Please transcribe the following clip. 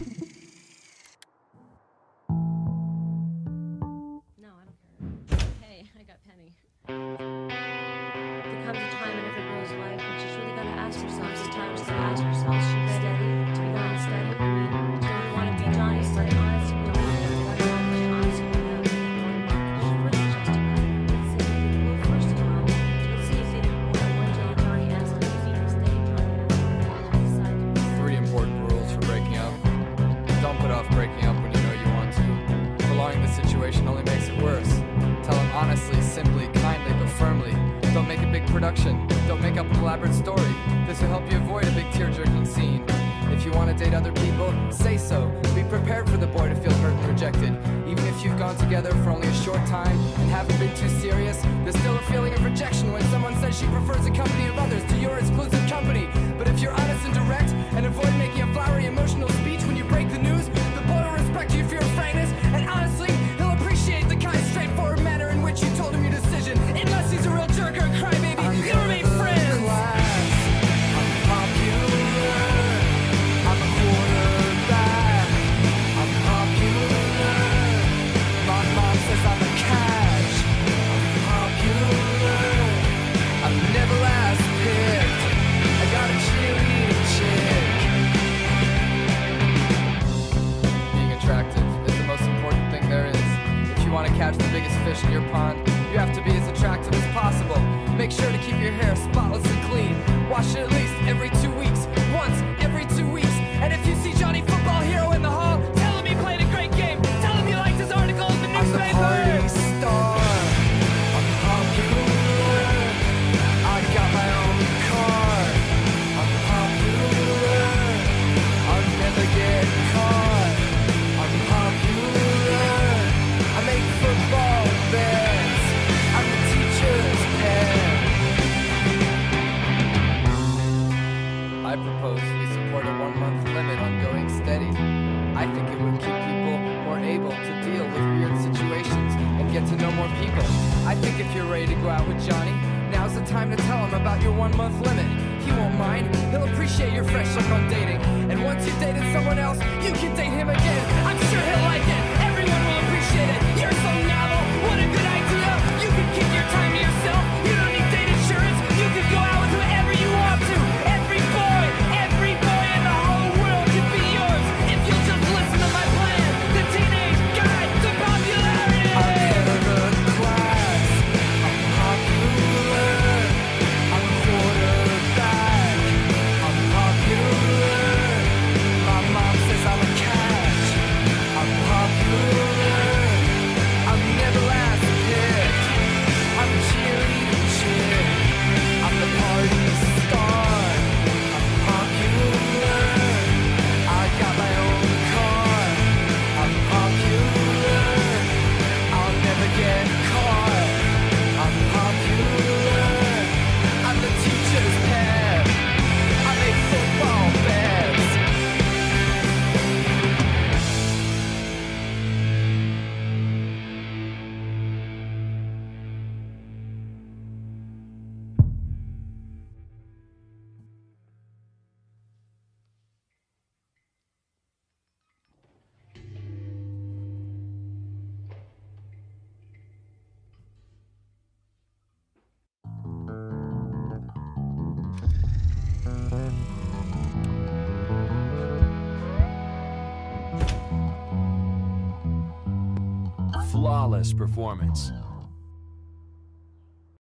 No, I don't care. Hey, I got Penny. There comes a time in every girl's life when she's really gotta ask herself. Sometimes to ask herself, is she steady? To be not? I mean, don't want to be Johnny, Breaking up when you know you want to. Prolonging the situation only makes it worse. Tell him honestly, simply, kindly, but firmly. Don't make a big production. Don't make up an elaborate story. This will help you avoid a big tear-jerking scene. If you want to date other people, say so. Be prepared for the boy to feel hurt and rejected. Even if you've gone together for only a short time and haven't been too serious, there's still a feeling of rejection when someone says she prefers the company of others to your exclusive company. But if you're honest and direct and avoid making a flowery emotional catch the biggest fish in your pond, you have to be as attractive as possible. Make sure to keep your hair spotless I propose we support a one month limit on going steady. I think it would keep people more able to deal with weird situations and get to know more people. I think if you're ready to go out with Johnny, now's the time to tell him about your one month limit. He won't mind, he'll appreciate your fresh look on dating. And once you've dated someone else, you can date him again. I'm sure he'll like it, Flawless performance.